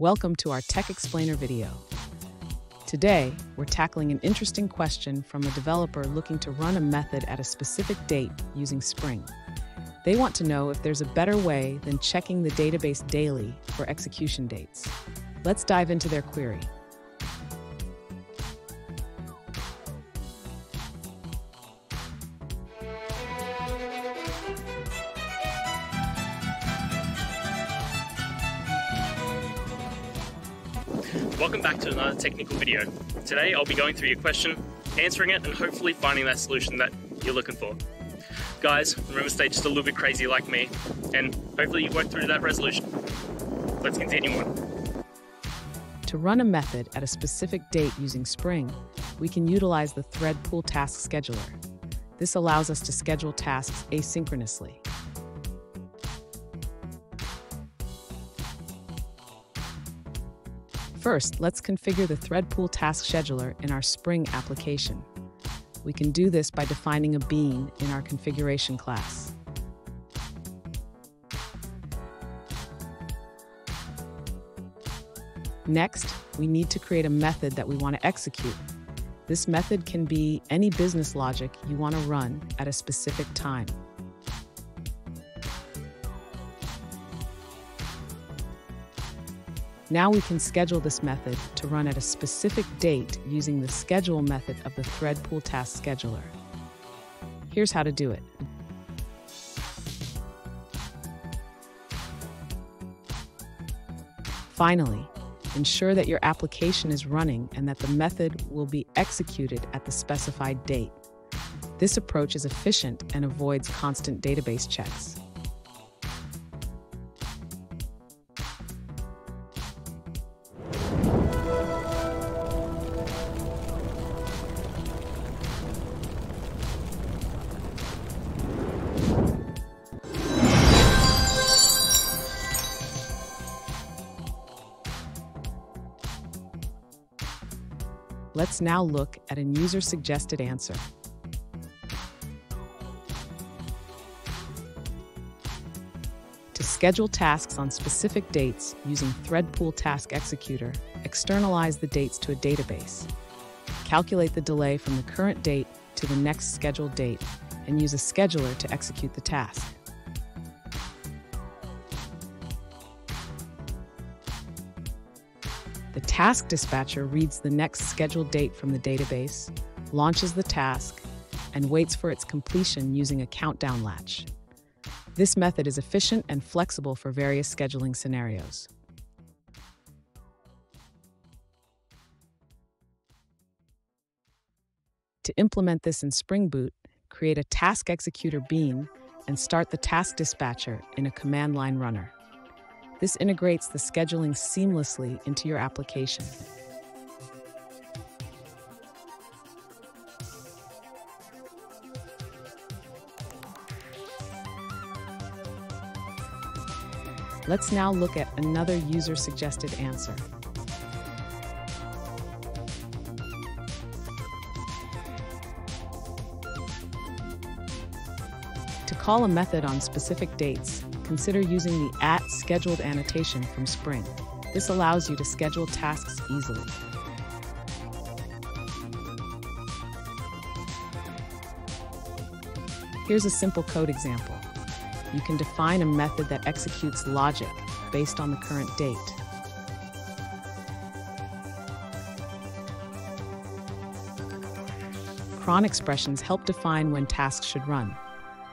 Welcome to our Tech Explainer video. Today, we're tackling an interesting question from a developer looking to run a method at a specific date using Spring. They want to know if there's a better way than checking the database daily for execution dates. Let's dive into their query. Welcome back to another technical video. Today I'll be going through your question, answering it, and hopefully finding that solution that you're looking for. Guys, remember stay just a little bit crazy like me, and hopefully you work through that resolution. Let's continue on. To run a method at a specific date using Spring, we can utilize the thread pool task scheduler. This allows us to schedule tasks asynchronously. First, let's configure the thread pool task scheduler in our Spring application. We can do this by defining a bean in our configuration class. Next, we need to create a method that we want to execute. This method can be any business logic you want to run at a specific time. Now we can schedule this method to run at a specific date using the schedule method of the thread pool task scheduler. Here's how to do it. Finally, ensure that your application is running and that the method will be executed at the specified date. This approach is efficient and avoids constant database checks. Let's now look at a user-suggested answer. To schedule tasks on specific dates using Threadpool Task Executor, externalize the dates to a database. Calculate the delay from the current date to the next scheduled date and use a scheduler to execute the task. Task dispatcher reads the next scheduled date from the database, launches the task, and waits for its completion using a countdown latch. This method is efficient and flexible for various scheduling scenarios. To implement this in Spring Boot, create a task executor bean and start the task dispatcher in a command line runner. This integrates the scheduling seamlessly into your application. Let's now look at another user-suggested answer. To call a method on specific dates, consider using the at scheduled annotation from Spring. This allows you to schedule tasks easily. Here's a simple code example. You can define a method that executes logic based on the current date. Cron expressions help define when tasks should run.